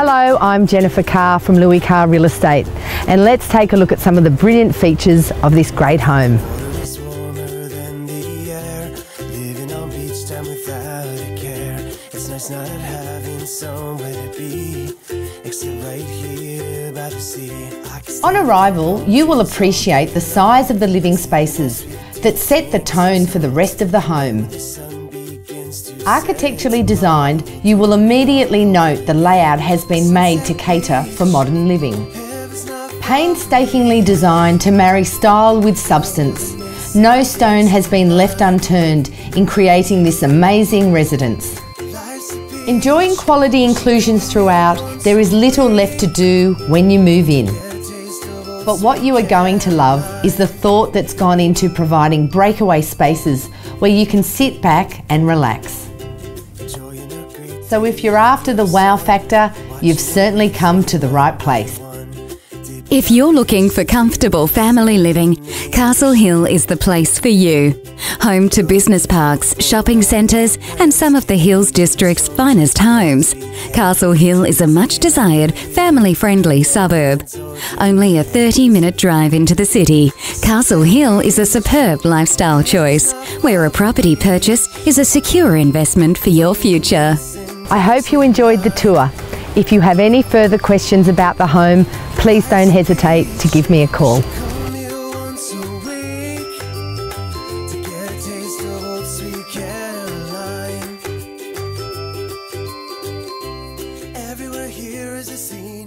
Hello, I'm Jennifer Carr from Louis Carr Real Estate and let's take a look at some of the brilliant features of this great home. It's warmer than the air. Living on beach time without a care. It's nice not having somewhere to be. Except right here by the sea. On arrival, you will appreciate the size of the living spaces that set the tone for the rest of the home. Architecturally designed, you will immediately note the layout has been made to cater for modern living. Painstakingly designed to marry style with substance, no stone has been left unturned in creating this amazing residence. Enjoying quality inclusions throughout, there is little left to do when you move in. But what you are going to love is the thought that's gone into providing breakaway spaces where you can sit back and relax. So if you're after the wow factor, you've certainly come to the right place. If you're looking for comfortable family living, Castle Hill is the place for you. Home to business parks, shopping centres, and some of the Hills District's finest homes, Castle Hill is a much desired, family friendly suburb. Only a 30 minute drive into the city, Castle Hill is a superb lifestyle choice, where a property purchase is a secure investment for your future. I hope you enjoyed the tour. If you have any further questions about the home, please don't hesitate to give me a call. Everywhere here is a scene.